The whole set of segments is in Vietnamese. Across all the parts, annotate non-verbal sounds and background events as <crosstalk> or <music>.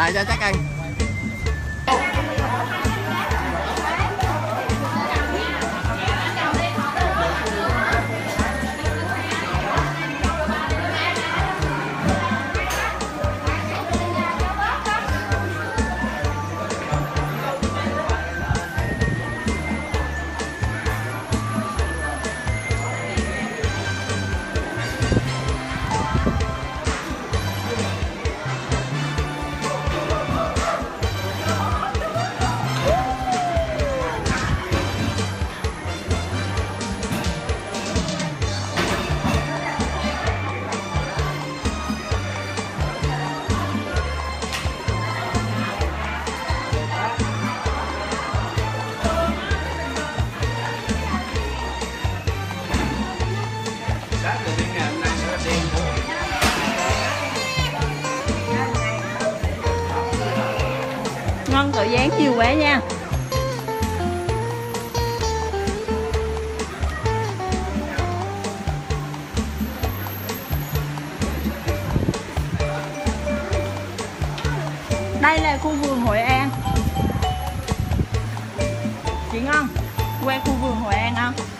lại cho chắc anh. ngon, không? Khu vườn Hội An không?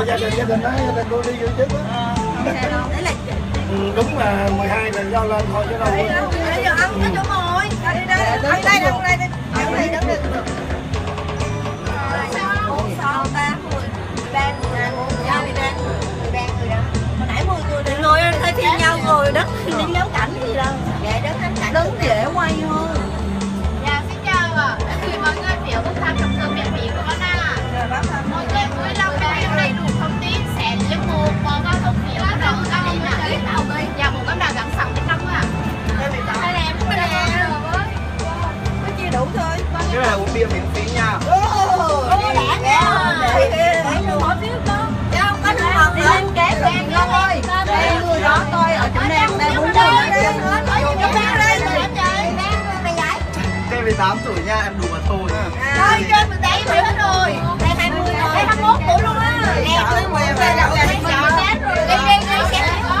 Thôi gia đình gia đình đó, gia đình tôi đi dự trước đó. Ừ, Đúng là 12 là do lên thôi chứ đâu có. Ngồi thay phiên nhau ngồi đất đi nấu cảnh gì đâu đứng dễ quay hơn Dạ xin chào ạ. Gửi mọi người phiếu bốc thăm trong cơm miễn phí của con à? Mọi người vui lòng Cái này uống bia miễn phí nha lên thôi để người đó coi ở chỗ nào đang muốn Cái 18 tuổi nha, em đùa thôi Thôi trên 18 tuổi hết rồi Đây 20 rồi Đây 21 tuổi luôn á Em mới mua về đầu ra đi chợ Đi đi đi xem này có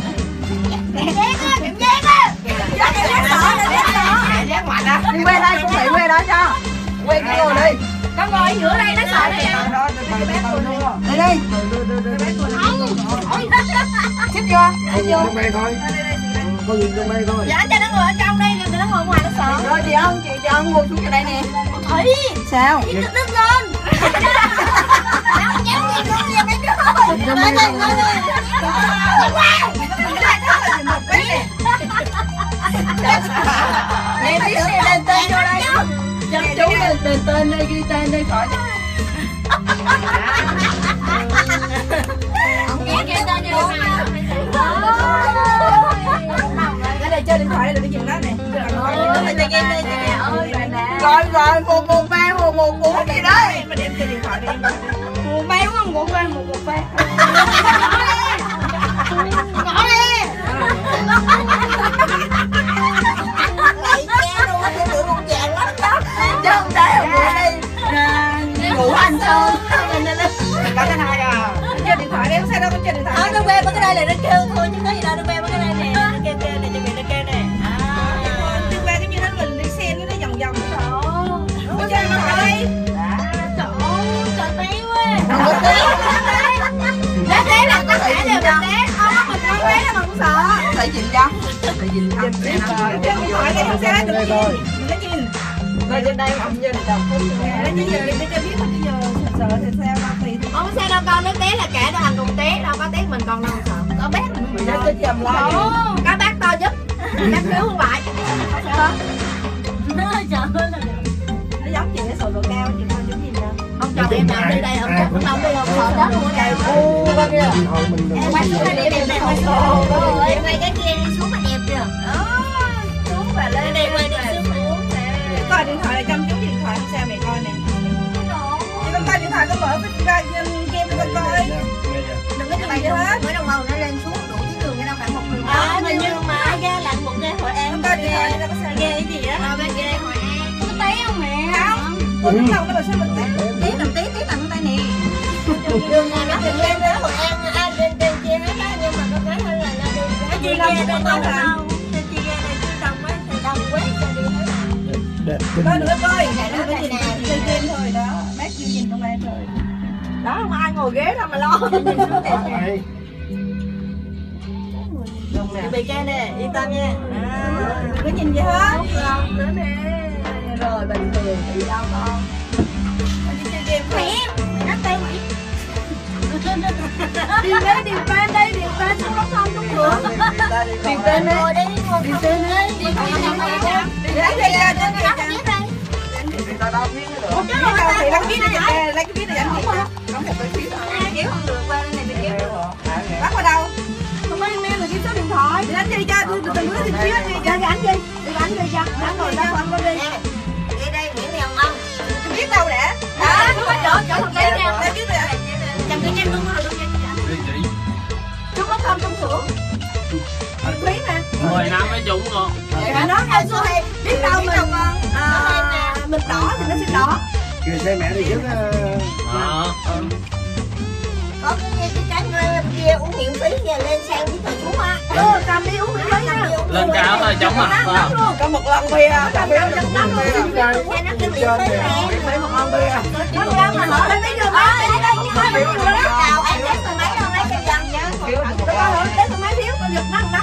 quay cái ngồi đi Con ngồi ở giữa đây nó sợ nè đi đi xích vô. Không nhìn trong đây thôi Không nhìn trong đây thôi. Dạ cho nó ngồi ở trong đây Đừng nó ngồi ngoài nó sợ. Rồi chị ơn chị chị ơn ngồi xuống chỗ đây nè. Thủy sao? Đứng đứng lên nhéo gì con gì mấy đứa Trong đây đâu em biết xem tên tên vô đây chăm chú lên tên tên đây ghi tên đây khỏi. Nghe nghe tên như thế nào Đây chơi điện thoại đây đừng dừng đó nè. Rồi rồi một một ba một một củ gì đấy. Mà đem chơi điện thoại đi. Một ba đúng không một ba một một ba <laughs> đá hôm nay ngủ anh sơn có cái này à cái điện thoại em sao đâu có điện thoại nó quen với cái đây là nó kêu thôi chứ có gì đâu nó quen với cái này nè nó kêu kêu này cho kìa nó kêu nè đi qua cái như nó mình đi xe nó vòng vòng nó chơi nó đây trời ơi trời quá lá té là có thể đều là té không có mình té là mình cũng sợ tại dình dông tại dình dông rồi trên đây ông nhìn đồng phút nó chỉ giờ để cho biết là bây giờ sợ thì sao đâu tùy Ông xe đâu con? Nó té là cả đồ hành cùng té? Đâu có té mình còn đâu sợ. Có bác mình mình nhớ cái chầm lại các bác to giúp. Bác cứu không lại. Trời ơi là nó giống chị cái sổ độ cao chị không giống gì đâu. Ông chồng em nào đi đây ông chồng cũng đâu đi không sợ chết luôn á. u ba kia thôi mình đừng Em quay xuống đây quay cái kia đi xuống điện thoại này chăm chút điện thoại sao mày coi nè. Chị con coi điện thoại con mở cái ra game cho con coi. Đừng có nhìn gì hết Mới đồng màu nó lên xuống đủ cái đường cái đâu phải một đường. À, mà nhưng mà ghe lặn một ghe Hội An con coi điện thoại này nó có sao Ghe cái gì á? Rồi bên đây Hội An. Có té không mẹ? Con biết đâu nó là sao mình té. Tí tầm tí tí tầm tay nè. Đường này nó từng lên tới Hội An à, trên trên kia hết đó nhưng mà có cái hơn là nó đi Cái ghe đây đâu đâu Cái chị ghe đây chứ đông quá Thì quá. hết đẹp coi đừng có coi Cái nó nhìn nè. chơi game thôi đó bác chưa nhìn công an rồi đó không ai ngồi ghế đâu mà lo chị bị ke nè yên tâm nha đừng có nhìn gì hết không nữa nè rồi bình thường bị đau con đi chơi game Mẹ thôi nó tay mày. Đi đây, đi bên đây, đi bên xuống lóc không xuống cửa tiền tên đi ngồi đi tên đi. Đi ngồi đi ngồi đi. Để lấy đây ra để lấy biết đây. thì tao thì lấy cái biết này lấy cái biết này dẫn chị không một cái biết Kéo không được qua đây này bị kéo. bắt vào đâu Không có em là ghi số điện thoại thì đánh đi ra tôi từng đứa thì phía đi Cho anh đi, đi anh đi cho Anh ngồi ra anh đi Nè, Đi đây Nguyễn Hồng Ân. biết đâu để Đó, rồi, chỗ chỗ thằng bé nè. này Chăm cái nhanh đúng rồi, đúng nhanh. chú có không trong xưởng quý mà mười năm mới trúng mà nó hay số hay biết đâu mình à, mình đỏ thì nó sẽ đỏ. Kìa xe mẹ đi trước ờ Có cái cái cái nơi kia uống miễn phí giờ lên sang với thằng Phú á. ừ cầm đi uống miễn phí nha. Lên cao thôi chóng mặt phải không có một lon bia cầm đi uống miễn phí luôn. Xe nó cứ miễn phí nè. lấy một lon bia. Nó ra mà hỏi lên mấy đường Ờ, như hai mươi triệu đó. Chào em lấy xe máy đâu lấy xe dần nha. Tôi lon hỏi tới tụi mấy thiếu. Con giật nó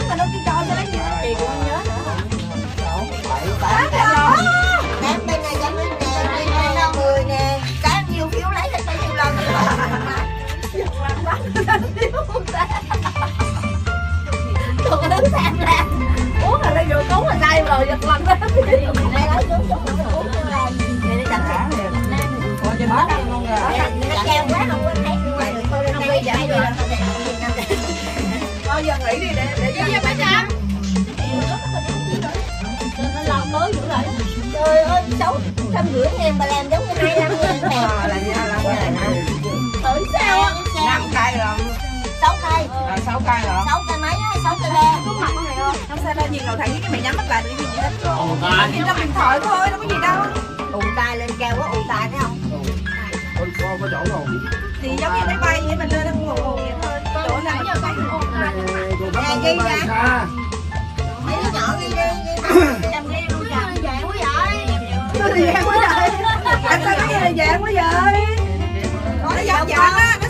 Nó treo quá không có thấy ngoài được thôi giờ nghỉ đi để để cho mấy trăm Nó lòng mới dữ rồi Trời ơi, sáu trăm rưỡi ngàn mà làm giống như hai năm ngàn là là ngày nè Thử xe, năm cây rồi sáu cây, à, sáu cây rồi sáu cây mấy á, sáu cây ba. có mặt này không không sao đâu nhìn đầu thằng với cái mày nhắm mắt lại được cái gì hết ồ tay. Nhìn trong điện thoại thôi đâu có gì đâu. Ù tai lên cao quá ù tai thấy không? Có có có chỗ đâu thì giống như máy bay vậy mình lên nó ngủ ngủ vậy thôi. Chỗ nào mà thấy cô Nè, bác ghi không ra. mấy đứa nhỏ đi đi chăm nghe luôn chăm vậy? Quá vậy? Thì dạng quá vậy? Anh sao là dạng quá vậy? Nó giống dạng á nó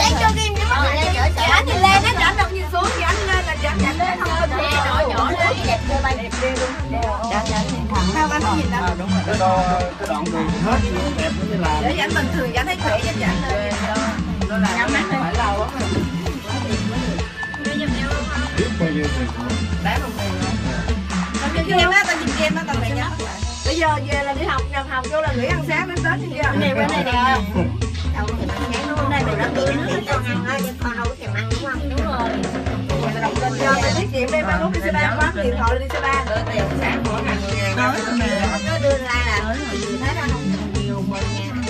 sáng cho kim nó bắt lại chở anh nhìn lên nó chậm đâu nhìn xuống thì anh lên là chậm chậm lên không nè nhỏ nhỏ nó đẹp chưa bay đẹp ghê luôn không? Anh không nhìn đâu cái đo cái đoạn đường hết. Đẹp như là để ảnh bình thường ảnh thấy khỏe cho ảnh lên nó là phải lâu lắm biết bao nhiêu tiền đáng không tiền không game á, tao nhìn game á, tao mày nhắm mắt lại. Bây giờ về là đi học, nhập học vô là nghỉ ăn sáng đến Tết thì chưa? này bên này nè <laughs> đây mày nó tươi nó cho ăn chứ con đâu có thèm ăn đúng không đúng rồi cho mày tiết kiệm đi, mai mốt đi xe ba quá, điện thoại đi xe ba. tiền sáng mỗi ngày nói rồi nè nó đưa ra là thấy ra không nhiều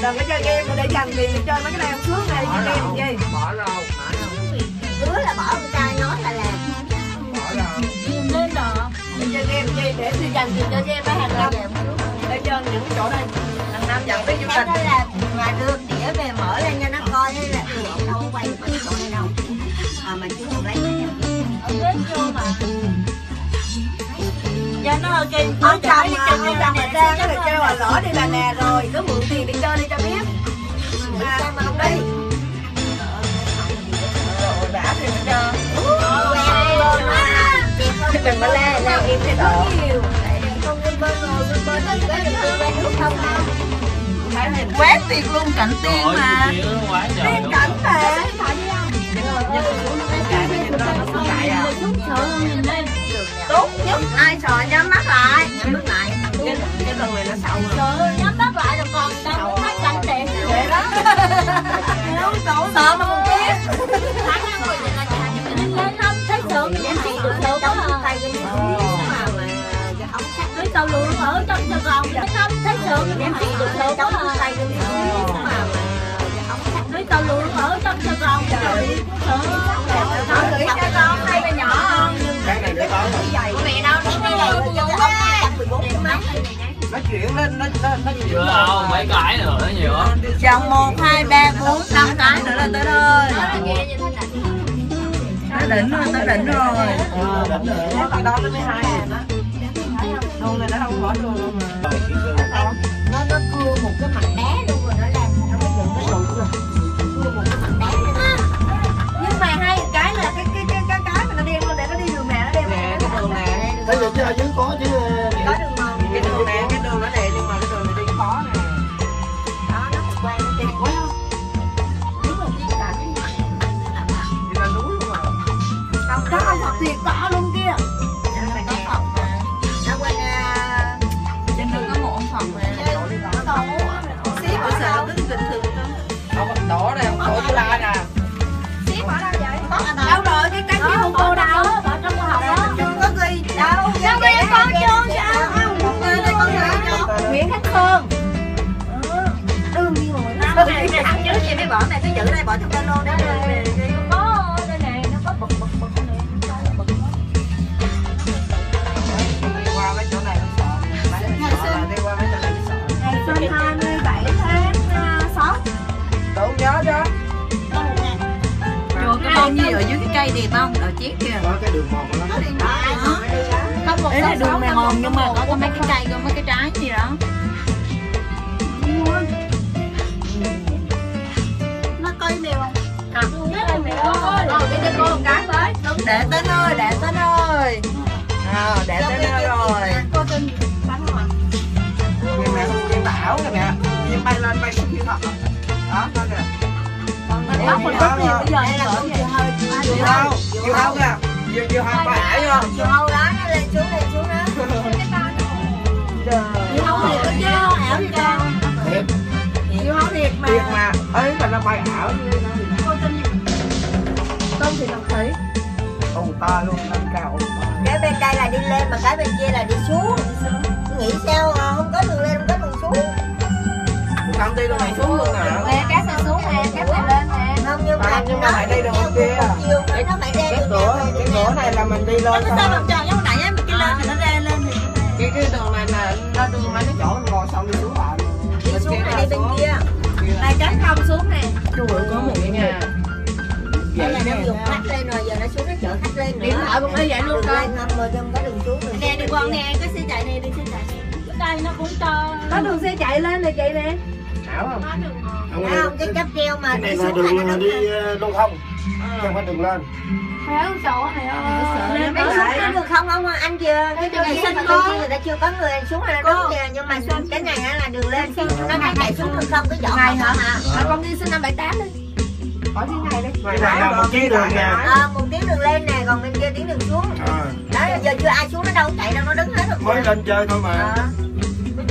Đừng có chơi game mà để dành tiền để chơi mấy cái này không sướng này, chơi game gì? bỏ đâu đâu hứa là bỏ con trai nói là làm bỏ đâu Nhìn lên đó chơi game gì để đi dành tiền cho game mấy hàng năm. Để chơi những chỗ này, năm dành đi du cái lịch. đó là ngoài đưa đĩa về mở lên cho nó coi thế là ừ, ông đâu có quay mình này đâu à mà chứ không lấy ghế vô mà Dạ nó ở kia Ông chồng mà, ông chồng mà ra nó là kêu là lỡ đi là nè rồi, cứ mượn tiền đi chơi đi cho biết. sao mà không đi rồi đã thì mình cho đừng có la la em cái độ quét tiền luôn cảnh tiên Trời mà ơi, chuyện nó quá tiên luôn. cảnh mà. Sợ nhìn đây tốt nhất ai sợ nhắm mắt lại? Nhắm mắt lại. Cái lần này nó sợ nhắm mắt lại rồi còn tao thấy cảnh đẹp vậy đó. <laughs> Sợ mà tàu lượn ở trong sài gòn vậy không thấy sợ em chỉ được sợ đó mà thấy tàu lượn ở trong sài gòn trời sợ Con nghĩ cho con hai bé nhỏ không cái này để báo mẹ đâu nó cái này 14 cái máy nó chuyển lên nó nó nó nhiều Chưa mấy cái nữa nó nhiều chồng một hai ba bốn năm cái nữa là tới nơi tới đỉnh rồi tới đỉnh rồi cái đó tới 12 à nó luôn này nó không bỏ luôn luôn mà nó nó cưa một cái mặt đá luôn rồi nó làm nó mới dựng cái trụ rồi. Cưa một cái mặt đá lên nhưng mà hai cái là cái cái cái cái cái mà nó đem luôn để nó đi đường nè nó đem nè cái đường nè. thế giờ chứ ở dưới có chứ cây đẹp không? Ở chiếc kìa. Có cái đường mòn của nó. Không một là đường mèo mòn nhưng mà có có mấy cái cây có mấy cái trái gì đó. Nó coi mèo không? Để cái với để tới nơi để tới nơi. À, để tới nơi rồi. cô tin bánh rồi nhưng mà chim bảo kìa mẹ. Chim bay lên bay xuống thiên thật đó coi kìa bóc mình bóc nhiều bây giờ là sợ con vậy diều hâu diều hâu kìa diều diều hâu bay ải vô diều hâu đó nó lên xuống lên xuống đó. Diều hâu thiệt chứ ảo gì đâu diều hâu thiệt mà. Thiệt mà. Ấy mà nó bay ảo như nó cô tin tôm thì làm thấy. Ồn to luôn lên cao ồn to cái bên đây là đi lên mà cái bên kia là đi xuống. Nghĩ sao ờ, không có đường lên không có đường xuống. Không đi đường này xuống luôn à nè cá sẽ xuống nè cá sẽ lên không nhưng mà À, phải đi đường bên kia. nó cái cửa này cái cửa này là mình đi lên nó thôi. bằng tròn giống nãy em cái lên thì nó ra lên thì cái cái đường này là nó đường mấy cái chỗ ngồi xong đi xuống lại. Đi xuống này đi bên kia. Này cá không xuống nè. Chui có một cái nhà. Đây là nó dùng khách lên rồi giờ nó xuống nó chở khách lên nữa. Điện thoại cũng y vậy luôn rồi không có đường xuống nè đi con nè cái xe chạy này đi xe chạy. Đây nó cũng cho có đường xe chạy lên này chị nè. Ảo không không không? cái cáp treo mà cái này đi là xuống đường này nó đi ờ, lưu thông. Chứ không phải đường lên. Héo sợ héo lên mấy xuống đường không? Không anh chưa. Cái đường này này có người ta chưa có người xuống là đúng kìa. Nhưng mà cái này á là đường lên. Nó phải chạy xuống đường không? Cái vỏ Này hả? mà con đi sinh năm 78 đi. Ở trên này đi. Cái này là một cái đường nè. À, một tiếng đường lên nè còn bên kia tiếng đường xuống. À, đó giờ chưa ai xuống nó đâu chạy đâu nó đứng hết rồi mới lên chơi thôi mà.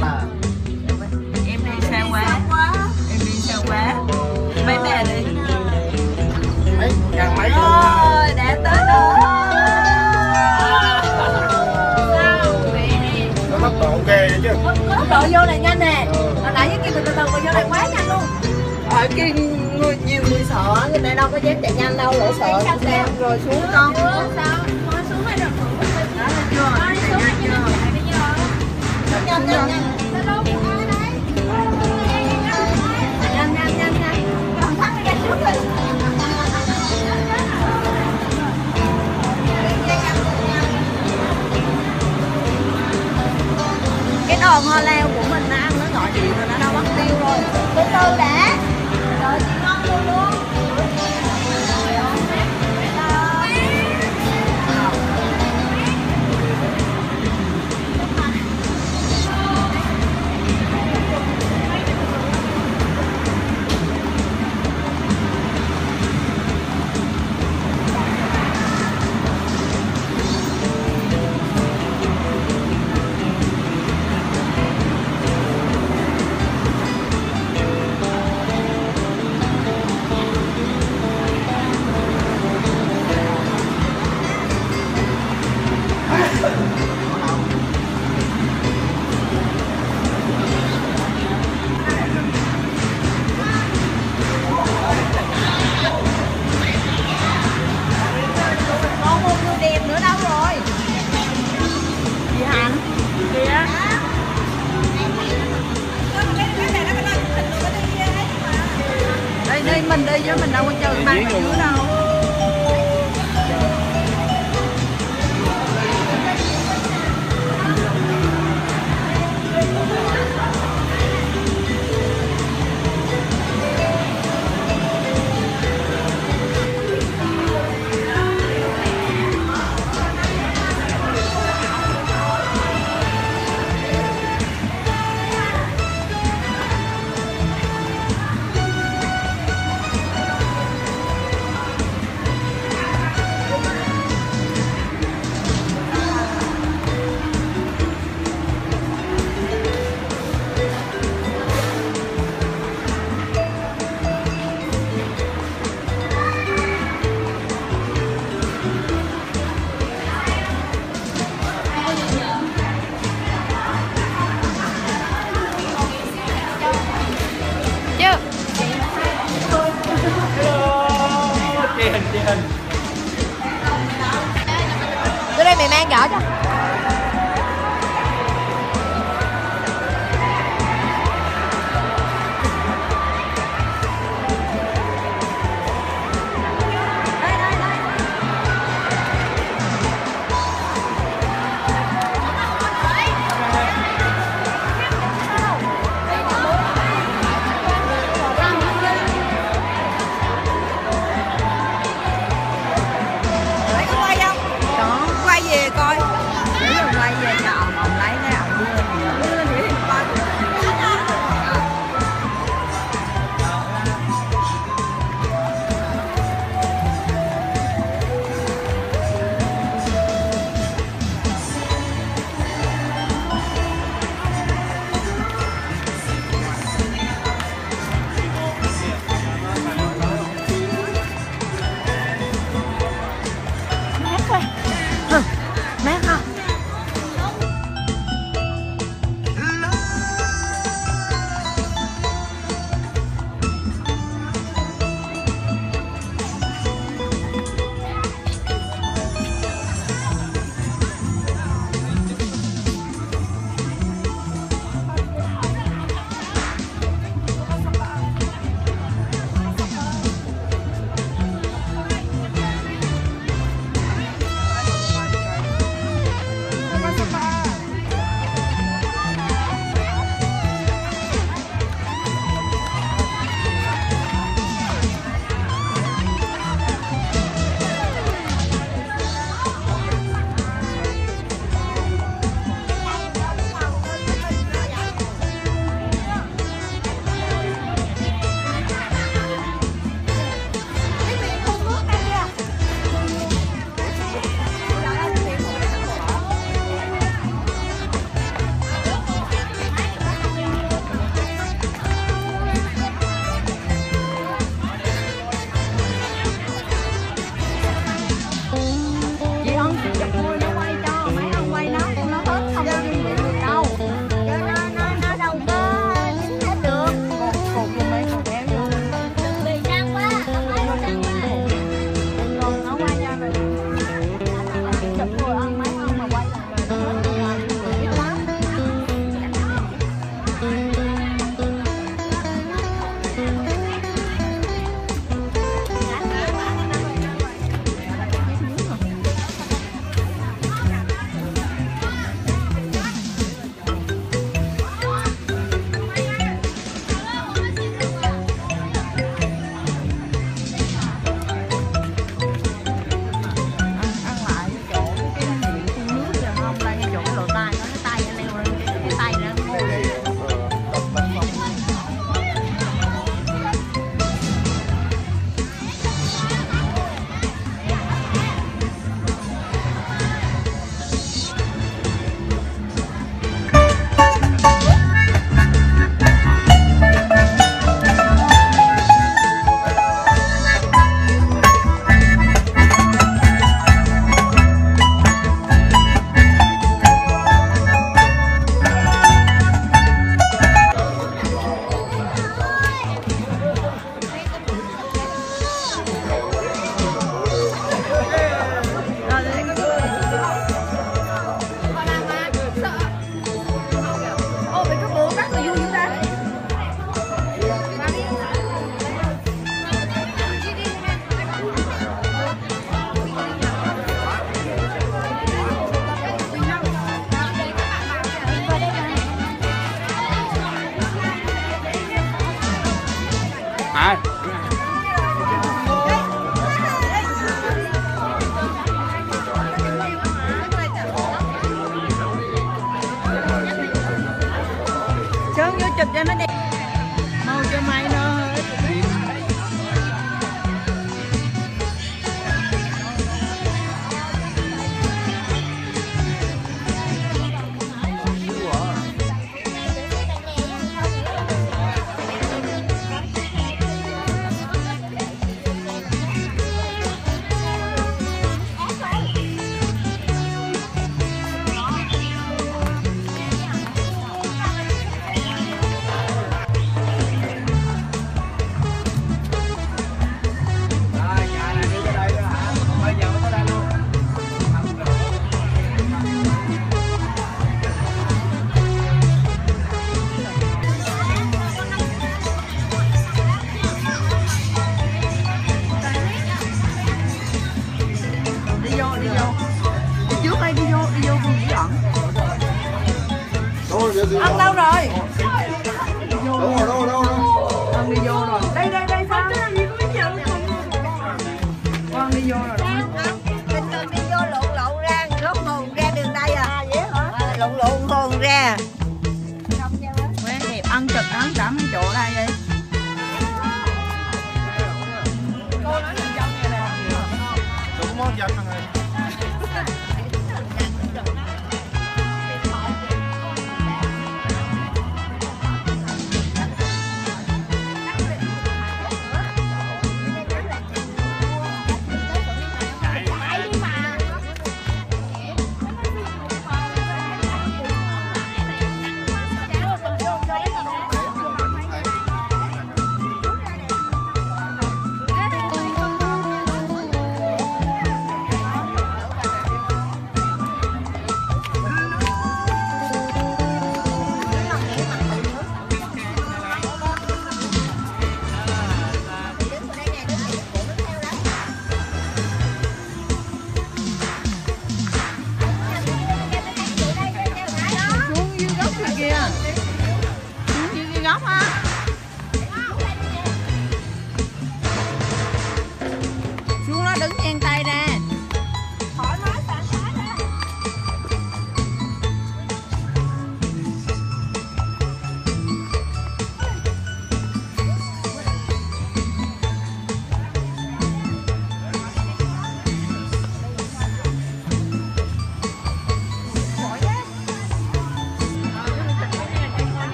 Ờ. em đi xa quá. em đi xa quá. Mấy bè đi. Mấy ngàn mấy rồi đã tới rồi tốc độ ghê chứ. Tốc độ vô này nhanh nè. Hồi nãy cái kia từ từ từ mà vô này quá nhanh luôn. Ở cái người nhiều người sợ người ta đâu có dám chạy nhanh đâu lỡ sợ rồi xuống con xuống hay được đó là chưa? Nhanh nhanh nhanh cái đòn hoa leo của mình nó ăn nó gọi điện rồi nó đâu mất tiêu rồi. Từ từ đã. Rồi, chị ngon luôn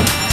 you